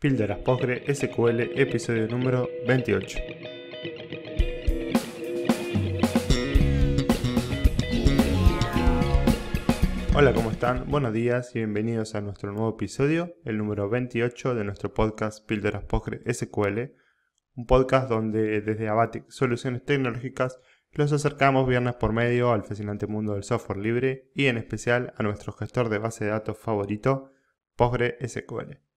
Píldoras Postgre SQL, episodio número 28. Hola, ¿cómo están? Buenos días y bienvenidos a nuestro nuevo episodio, el número 28 de nuestro podcast Píldoras Postgre SQL, un podcast donde desde Abatic Soluciones Tecnológicas los acercamos viernes por medio al fascinante mundo del software libre y en especial a nuestro gestor de base de datos favorito, PostgreSQL.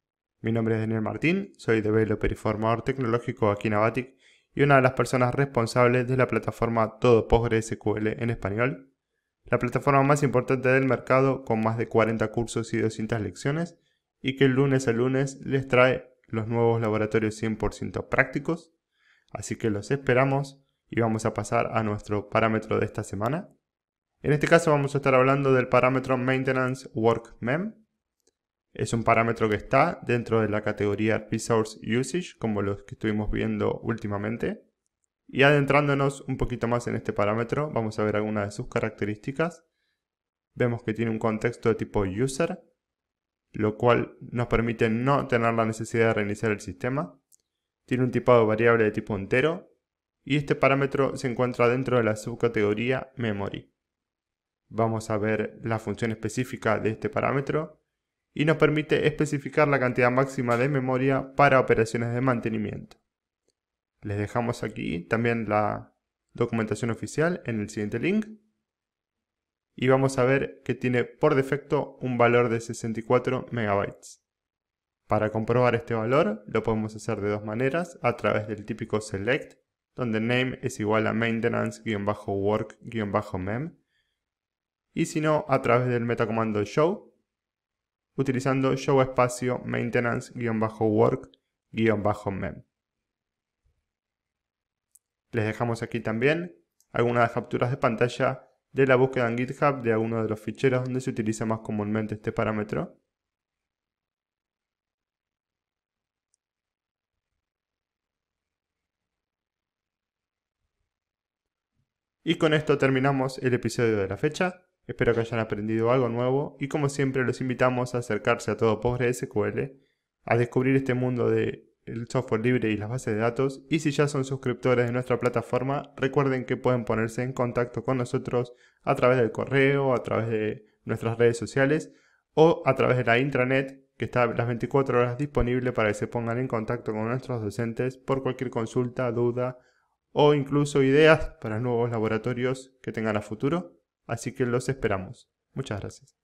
Mi nombre es Daniel Martín, soy developer y formador tecnológico aquí en Avatic y una de las personas responsables de la plataforma Todo PostgreSQL en español, la plataforma más importante del mercado con más de 40 cursos y 200 lecciones y que el lunes a lunes les trae los nuevos laboratorios 100% prácticos, así que los esperamos y vamos a pasar a nuestro parámetro de esta semana. En este caso vamos a estar hablando del parámetro Maintenance Work Mem, es un parámetro que está dentro de la categoría Resource Usage, como los que estuvimos viendo últimamente. Y adentrándonos un poquito más en este parámetro, vamos a ver algunas de sus características. Vemos que tiene un contexto de tipo user, lo cual nos permite no tener la necesidad de reiniciar el sistema. Tiene un tipado variable de tipo entero, y este parámetro se encuentra dentro de la subcategoría memory. Vamos a ver la función específica de este parámetro y nos permite especificar la cantidad máxima de memoria para operaciones de mantenimiento. Les dejamos aquí también la documentación oficial en el siguiente link. Y vamos a ver que tiene por defecto un valor de 64 MB. Para comprobar este valor lo podemos hacer de dos maneras, a través del típico select, donde name es igual a maintenance-work-mem, y si no, a través del metacomando show, utilizando show espacio maintenance-work-mem. Les dejamos aquí también algunas capturas de pantalla de la búsqueda en GitHub de algunos de los ficheros donde se utiliza más comúnmente este parámetro. Y con esto terminamos el episodio de la fecha. Espero que hayan aprendido algo nuevo y como siempre los invitamos a acercarse a todo PostgreSQL, a descubrir este mundo del software libre y las bases de datos y si ya son suscriptores de nuestra plataforma recuerden que pueden ponerse en contacto con nosotros a través del correo, a través de nuestras redes sociales o a través de la intranet que está las 24 horas disponible para que se pongan en contacto con nuestros docentes por cualquier consulta, duda o incluso ideas para nuevos laboratorios que tengan a futuro. Así que los esperamos. Muchas gracias.